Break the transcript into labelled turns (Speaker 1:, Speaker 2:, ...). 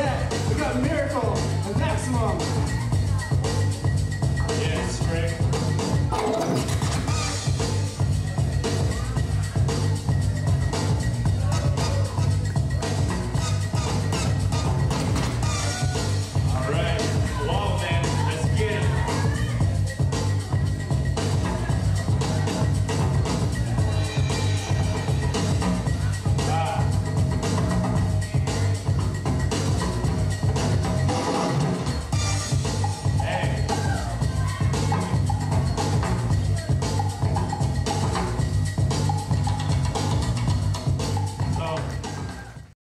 Speaker 1: 셋